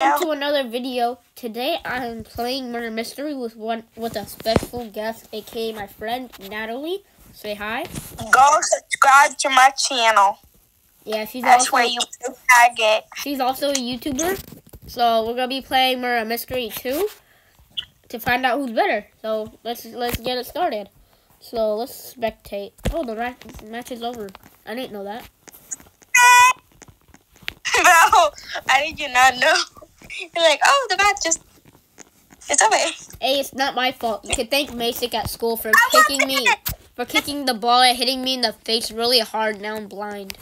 Welcome to another video. Today I'm playing Murder Mystery with one with a special guest, aka my friend Natalie. Say hi. Go subscribe to my channel. Yeah, she's That's also where you tag it. she's also a YouTuber. So we're gonna be playing Murder Mystery 2 to find out who's better. So let's let's get it started. So let's spectate. Oh, the match, match is over. I didn't know that. no, I did not know. You're like, oh, the match just. It's over. Hey, it's not my fault. You can thank Masick at school for I kicking me, for kicking the ball and hitting me in the face really hard. Now I'm blind.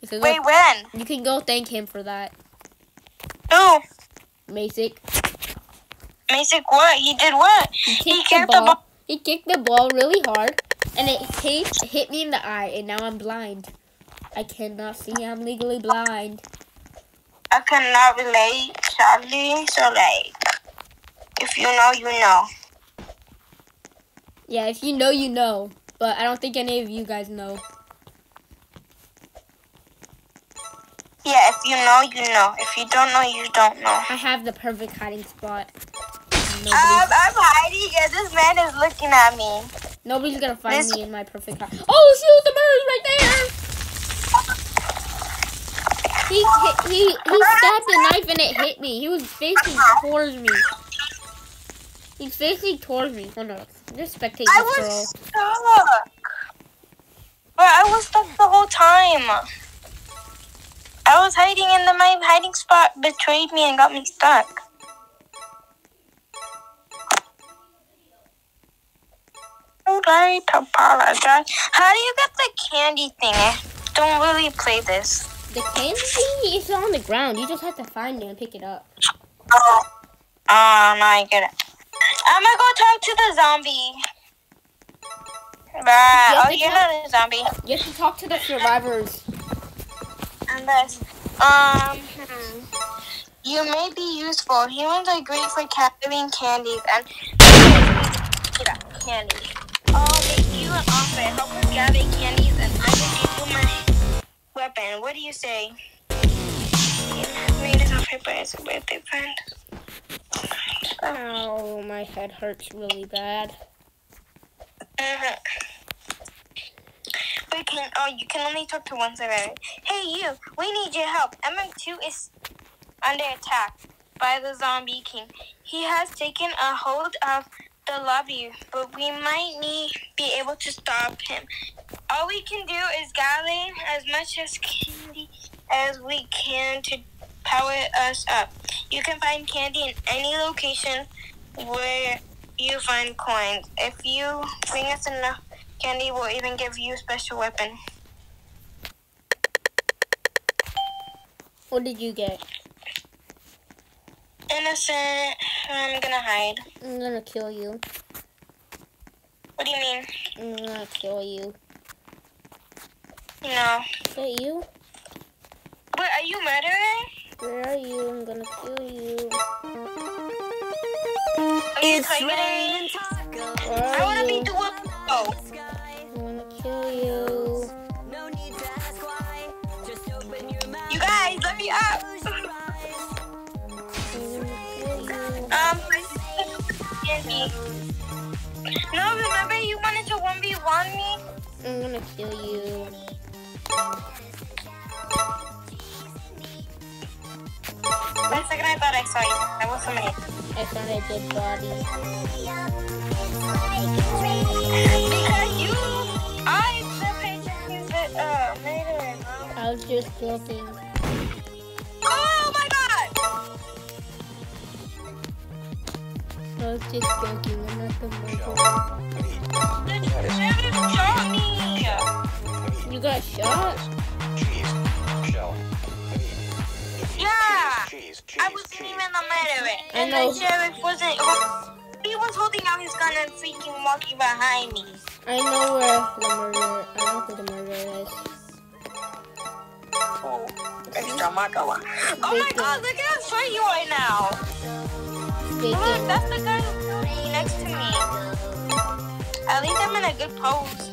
You can go, Wait, when? you can go thank him for that, Who? Masick. Basic what? He did what? He He kicked the kicked the ball. ball. He kicked the ball really hard, and it hit, hit me in the eye, and now I'm blind. I cannot see. I'm legally blind. I cannot relate, Charlie. So, like, if you know, you know. Yeah, if you know, you know. But I don't think any of you guys know. Yeah, if you know, you know. If you don't know, you don't know. I have the perfect hiding spot. Um, I'm hiding and this man is looking at me. nobody's gonna find this- me in my perfect hide. Oh, shoot! The right there. He hit, he he stabbed the knife and it hit me. He was facing towards me. He's facing towards me. Hold on, just spectate I this girl. was stuck. But I was stuck the whole time. I was hiding and then my hiding spot betrayed me and got me stuck. To apologize. How do you get the candy thing? I don't really play this. The candy is on the ground. You just have to find it and pick it up. Oh, oh no, goodness. I'm gonna go talk to the zombie. Bye. Yeah, Oh, you're talk- not a zombie. You have to talk to the survivors. And this. Um, hmm. you may be useful. Humans are great for gathering candies and candy. I'll make you an offer. Help us gather candies, and I will give you my weapon. What do you say? Made us offer, but it's a birthday friend. Ow, my head hurts really bad. Mhm. We can. Oh, you can only talk to one survivor. Hey, you! We need your help. MM2 is under attack by the zombie king. He has taken a hold of the lobby, but we might need be able to stop him. All we can do is gather as much as candy as we can to power us up. You can find candy in any location where you find coins. If you bring us enough candy, we'll even give you a special weapon. What did you get? Innocent. I'm gonna hide. I'm gonna kill you. What do you mean? I'm gonna kill you. No. Is that you? Wait, are you murdering? Where are you? I'm gonna kill you. Are you targeting? Where I wanna you? be dual. Oh. I'm gonna kill you. You guys, let me up. No, remember you wanted to 1v1 me? I'm gonna kill you. A second, I thought I saw you. That was somebody. I found a dead body. Because you, I the patient is the uh murderer. I was just joking. I was just joking. I'm not the murderer. The sheriff shot me. You got shot? Yeah. Cheese, cheese, I wasn't even the murderer. I And know. the sheriff wasn't. He was holding out his gun and freaking walking behind me. I know where the murderer. I know who the murderer is. Oh, extra magawa. Oh my god, look at how short you are now. Bacon. That's the guy who's next to me. At least I'm in a good pose.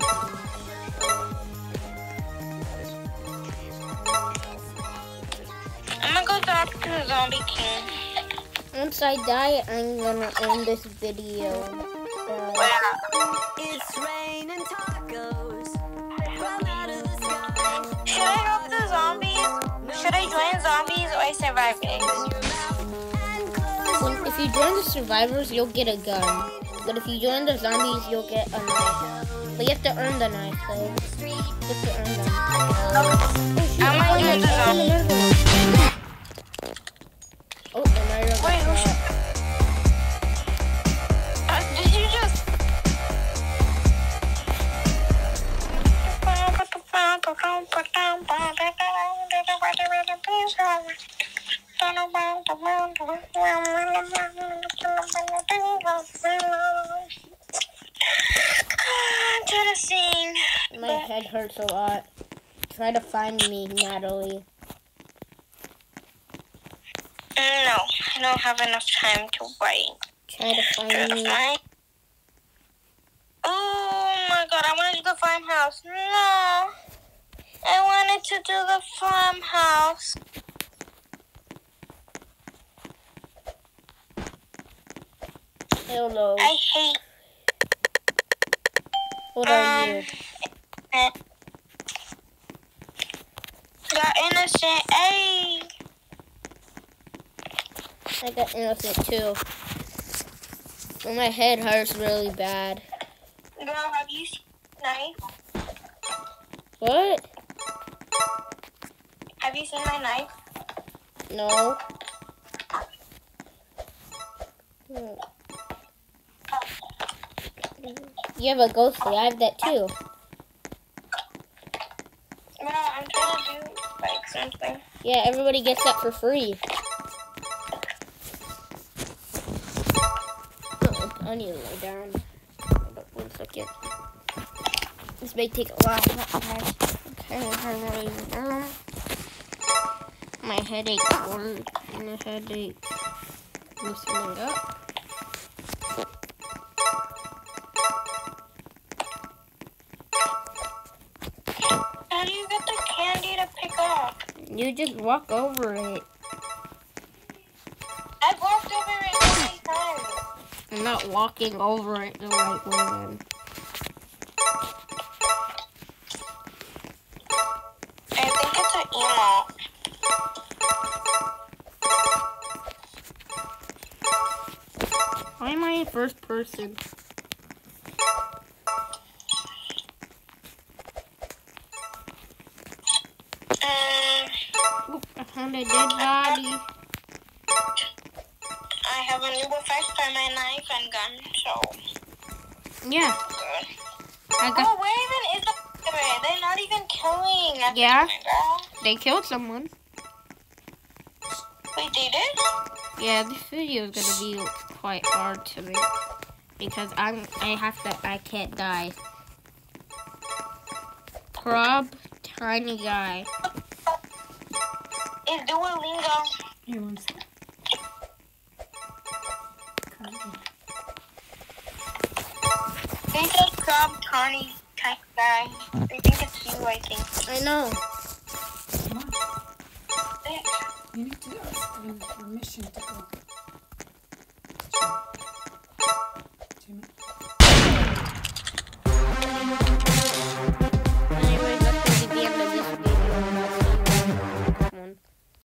I'm gonna go talk to the Zombie King. Once I die, I'm gonna end this video. Uh, Wow. It's raining tacos from out of the sky. Should I help the zombies? Should I join zombies or survive if you join the survivors, you'll get a gun. But if you join the zombies, you'll get a knife. But you have to earn the knife, so you have to earn them. I might join the oh, zombies. Oh, head hurts a lot. Try to find me, Natalie. No, I don't have enough time to wait. Try to Try find to me. find. Oh my god, I wanted to do the farmhouse. No. I wanted to do the farmhouse. Hello. I hate What are um, you? It. Got innocent. Hey. I got innocent too. But my head hurts really bad. Girl, have you seen my knife? What? Have you seen my knife? No. Hmm. You have a ghostly. I have that too. Something. Yeah, everybody gets that for free. Uh-oh, I need to lay down. Up one second. This may take a while. Okay, I'm laying down. My headache one my headache loosening up. You just walk over it. I've walked over it many times. I'm not walking over it the right way then. I think it's an emo. Why am I in first person? Um, Oop, I found a dead body. I have a new effect on my knife and gun, so Yeah, good. I got. Oh, where even is the They're not even killing. at Yeah. They killed someone. Wait, they did? Yeah, this video is gonna be quite hard to make because I'm. I have to. I can't die. Crab, tiny guy. It's Duolingo. Here, one second. They said crab tiny type guy. They think it's you, I think. I know.